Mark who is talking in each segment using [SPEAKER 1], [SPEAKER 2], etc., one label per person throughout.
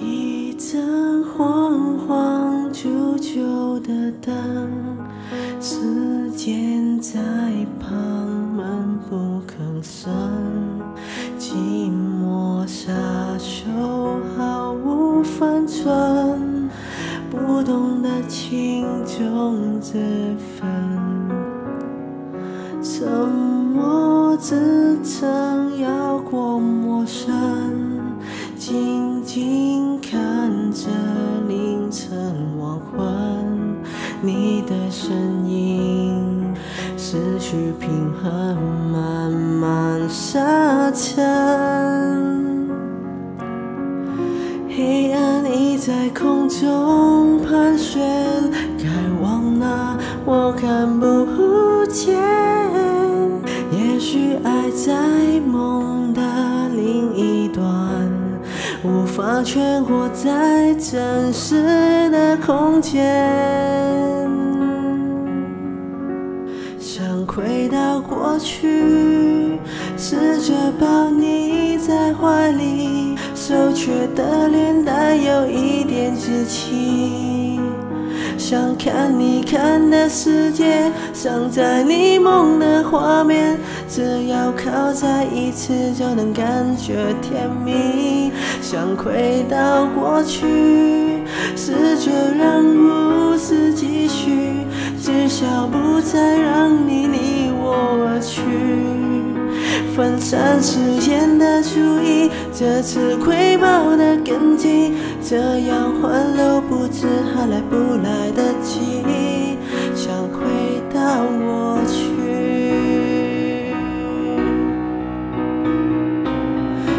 [SPEAKER 1] 一盏黄黄旧旧的灯，时间在旁闷不吭声，寂寞沙丘毫无分寸，不懂得轻重之分。沉默支撑，摇过陌生，静看着凌晨黄昏，你的身影失去平衡，慢慢下沉。黑暗已在空中盘旋，该往哪我看不见。也许爱在梦，无法全活在真实的空间。想回到过去，试着抱你在怀里，手却的脸带有一点稚气。想看你看的世界，想在你梦的画面，只要靠在一起就能感觉甜蜜。想回到过去，试着让故事继续，至少不再让你离我而去。分散时间的注意，这次会抱得更紧，这样挽留不知还来不来想回到过去，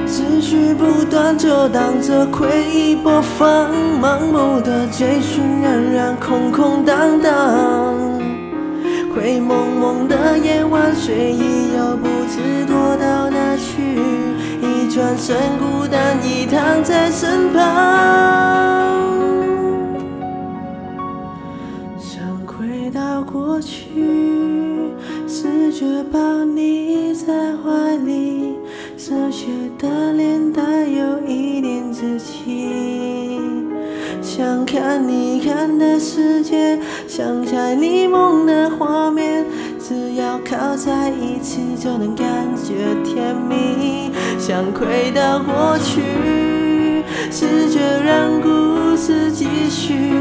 [SPEAKER 1] 思绪不断就当着回忆播放，盲目的追寻仍然空空荡荡。灰蒙蒙的夜晚，睡意又不知躲到哪去，一转身孤单已躺在身旁。回到过去，试着抱你在怀里，热血的脸带有一点稚气。想看你看的世界，想在你梦的画面，只要靠在一起就能感觉甜蜜。想回到过去，试着让故是继续，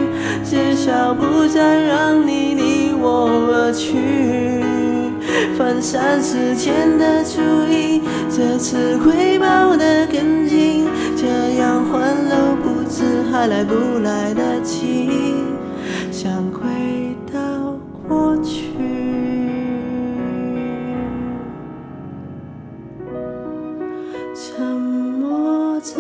[SPEAKER 1] 至少不再让你离我而去。分散时间的注意，这次会抱得更紧，这样欢乐不知还来不来得及。想回到过去，沉默支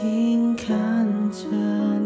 [SPEAKER 1] 静看着